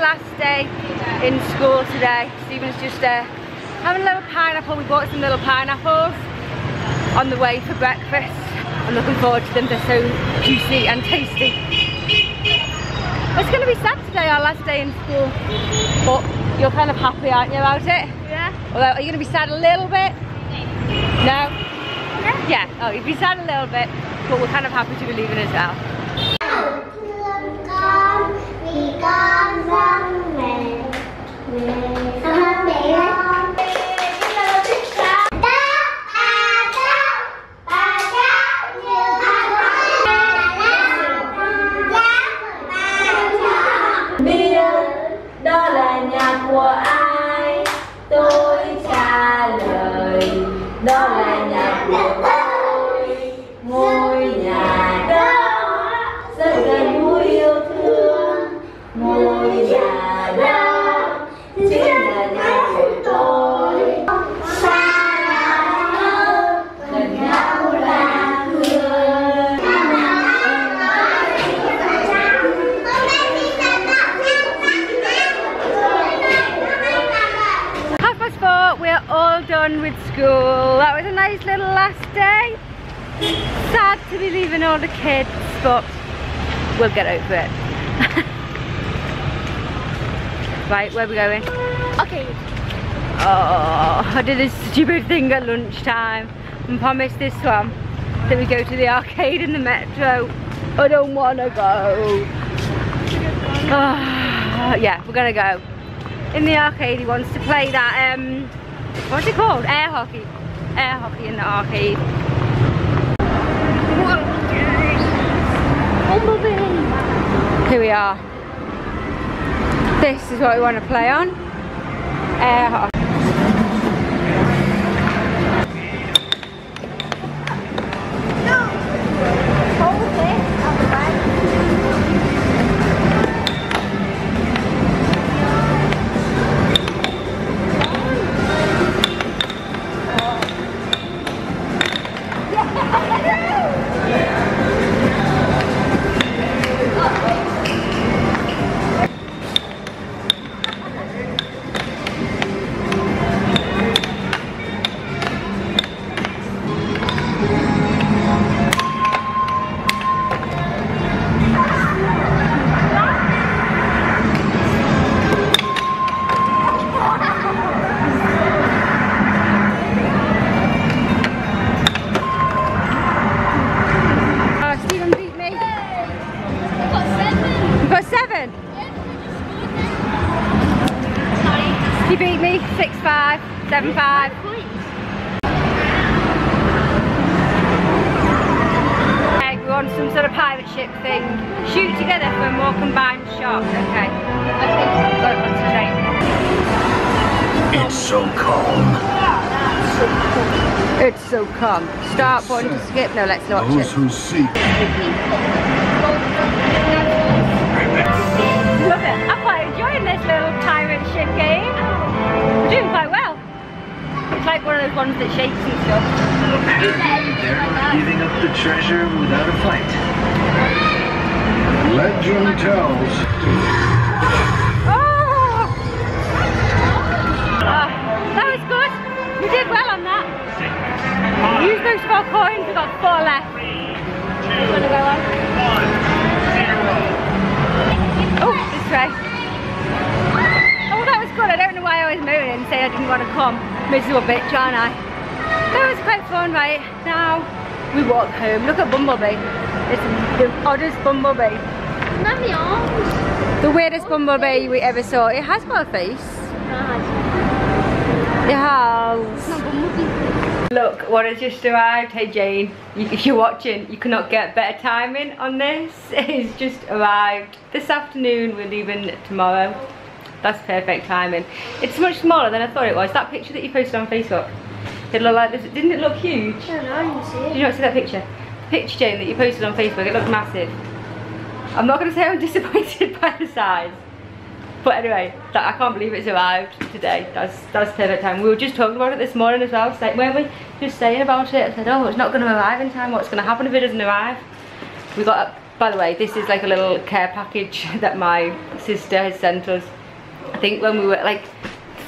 last day in school today. Stephen's just uh, having a little pineapple. We bought some little pineapples on the way for breakfast. I'm looking forward to them. They're so juicy and tasty. It's going to be sad today, our last day in school. But you're kind of happy, aren't you, about it? Yeah. Although, are you going to be sad a little bit? No? Yeah. Yeah. Oh, you'd be sad a little bit, but we're kind of happy to be leaving as well. Done with school. That was a nice little last day. Sad to be leaving all the kids, but we'll get over it. right, where are we going? Okay. Oh, I did a stupid thing at lunchtime and promised this one that we go to the arcade in the metro. I don't want to go. Oh, yeah, we're gonna go. In the arcade, he wants to play that, um, what's it called? Air hockey. Air hockey in the arcade. Here we are. This is what we want to play on. Air hockey. Thing. Shoot together for a more combined shot. Okay. Okay. Gotta concentrate. It's so calm. It's so calm. Start one to skip. No, let's watch Those it. who seek Love it. I'm quite enjoying this little pirate ship game. We're doing quite well. It's like one of those ones that shakes and stuff. They're not giving up the treasure without a fight. Legend tells. Oh! That was good. Did well on that. Our coins. We've got four left. Oh. Oh, that was good. I don't know why I was say I didn't want to come. Miserable bitch, aren't I? That was quite fun, right? Now we walk home. Look at Bumblebee. It's the oddest Bumblebee. The weirdest bumblebee we ever saw. It has got a face. It has. Look what has just arrived. Hey Jane, if you're watching, you cannot get better timing on this. It's just arrived this afternoon. We're leaving tomorrow. That's perfect timing. It's much smaller than I thought it was. That picture that you posted on Facebook. It looked like this. Didn't it look huge? I don't know, I didn't see Did you not see that picture? The picture, Jane, that you posted on Facebook, it looked massive. I'm not going to say I'm disappointed by the size. But anyway, that, I can't believe it's arrived today. That's that's perfect time. We were just talking about it this morning as well. Like, weren't we? Just saying about it. I said, oh, it's not going to arrive in time. What's going to happen if it doesn't arrive? We got a, By the way, this is like a little care package that my sister has sent us. I think when we were like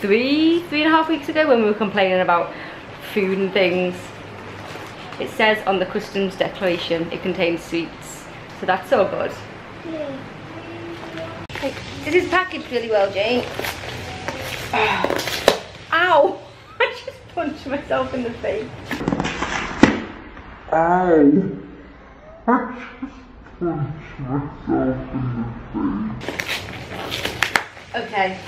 three, three and a half weeks ago when we were complaining about food and things. It says on the customs declaration it contains sweets. So that's so good. This is packaged really well, Jane. Ow! I just punched myself in the face. Okay.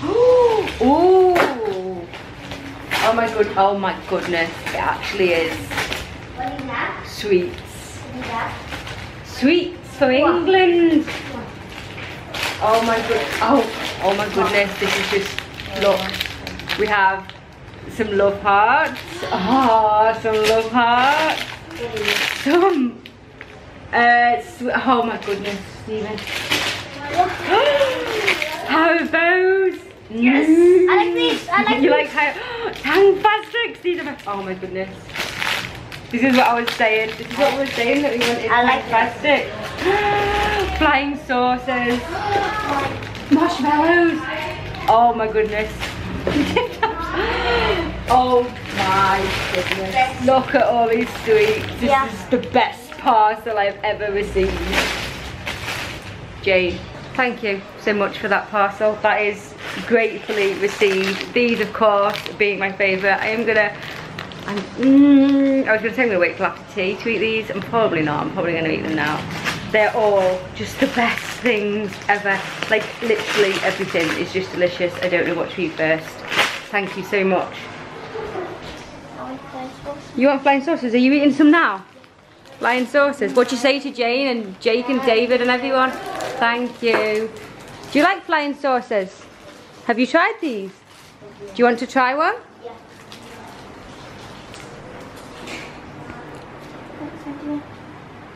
Ooh! Oh my good, oh my goodness, it actually is What is that? sweets. What is that? Sweets from England. Oh my good, oh, oh my goodness, this is just, look, we have some love hearts. Ah, some love hearts. Some, uh, oh my goodness, Stephen. Haribo's. Yes. Mm. I like these. I like you these. like how Tangfastics? These oh my goodness. This is what I was saying. This is what I was saying that we wanted I like plastic. Flying saucers. Marshmallows. Oh my goodness. oh my goodness. Look at all these sweets. This Yeah. is the best parcel I've ever received. Jane, thank you so much for that parcel. That is gratefully received. These, of course, being my favourite. I am gonna. I'm, mm, I was gonna say I'm gonna wait till after tea to eat these. I'm probably not. I'm probably gonna eat them now. They're all just the best things ever. Like literally everything is just delicious. I don't know what to eat first. Thank you so much. You want flying saucers? Are you eating some now? Flying saucers. What'd you say to Jane and Jake and David and everyone? Thank you. Do you like flying saucers? Have you tried these? Do you want to try one?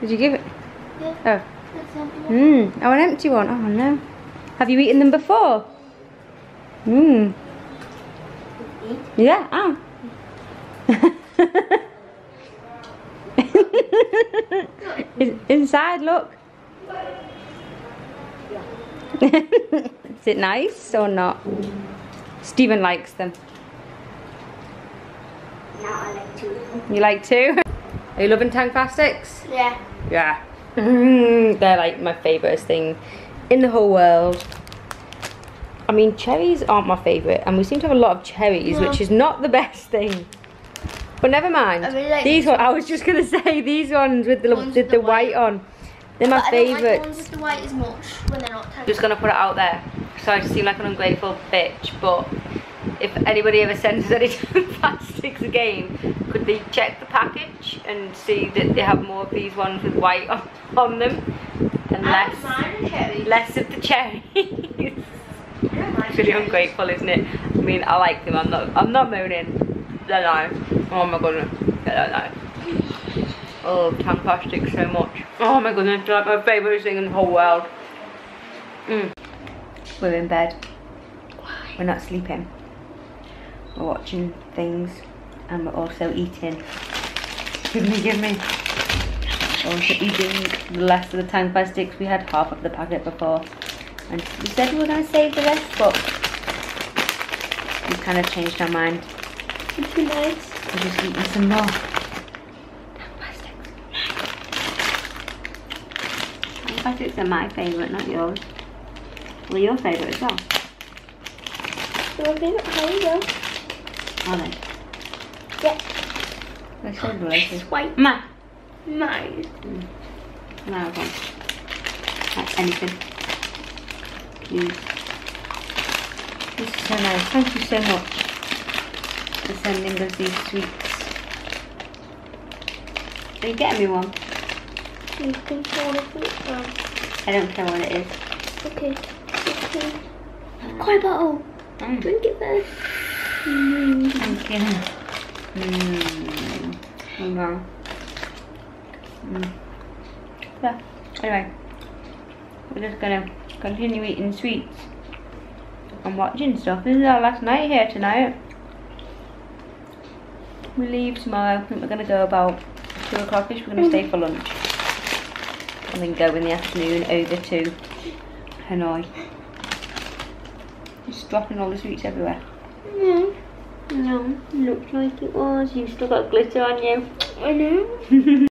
Did you give it? Yeah. Oh. Mmm. Oh, an empty one. Oh no. Have you eaten them before? Mmm. Yeah. Oh. In- Inside, look. Is it nice or not? Stephen likes them. Now I like two. You like too? Are you loving Tangfastics? Yeah. Yeah. They're like my favourite thing in the whole world. I mean, cherries aren't my favourite, and we seem to have a lot of cherries, No. which is not the best thing. But never mind. I really like these these ones, I was just gonna say these ones with the Ones with the, the white white. on. They're my I like the favourites. ones with the white as much when they're not tangy. just gonna put it out there. So I seem like an ungrateful bitch, but if anybody ever sends us any plastics again, could they check the package and see that they have more of these ones with white on, on them and less don't mind cherries. less of the cherries? I don't mind it's really ungrateful, isn't it? I mean, I like them. I'm not. I'm not moaning. No, no. Oh my goodness. No, no. Oh, Tangfastic so much. Oh my goodness, they're like my favourite thing in the whole world. Mm. We're in bed. We're not sleeping. We're watching things and we're also eating. Give me, give me. We're also eating the last of the Tangfastics. We had half of the packet before. And we said we were going to save the rest, but we've kind of changed our mind. It's too nice. We're just eating some more. Tangfastics. Tang plastics are my favourite, not yours. Well, your favourite as well. Your favorite Haribo? Yeah. They're so delicious. White. Ma. Mine. No, okay. Like anything. Please. This is so nice. Thank you so much for sending us these sweets. Are you getting me one? You can it's from. I don't care what it is. Okay. Okay. Koi bottle. Mm. Drink it first. Mm. You. Mmm. Okay. Mm. Yeah. Anyway, we're just gonna continue eating sweets and watching stuff. This is our last night here tonight. We leave tomorrow. I think we're gonna go about two o'clockish. We're gonna stay for lunch, and then go in the afternoon over to Hanoi. Just dropping all the sweets everywhere. No. No. Looks like it was. You've still got glitter on you. I know.